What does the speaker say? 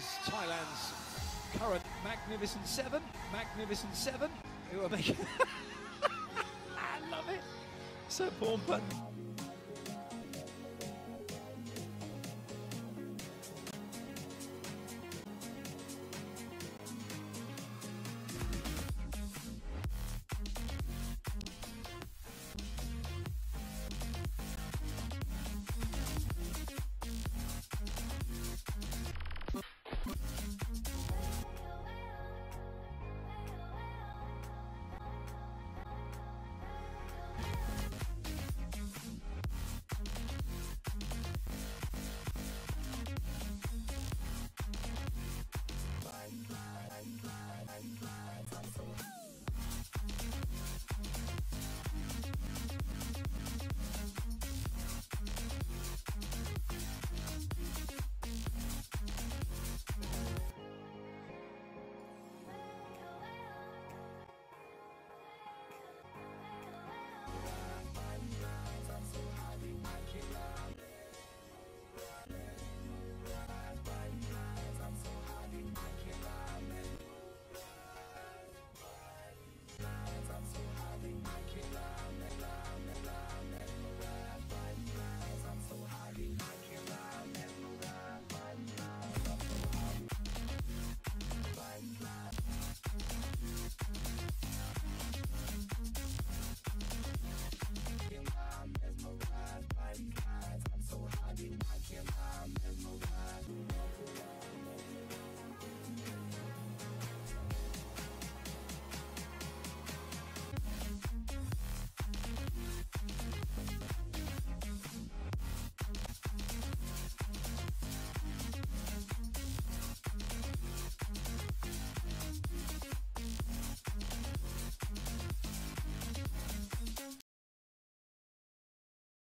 is Thailand's current Magnificent Seven. Magnificent Seven, who are making. I love it. So Pornpun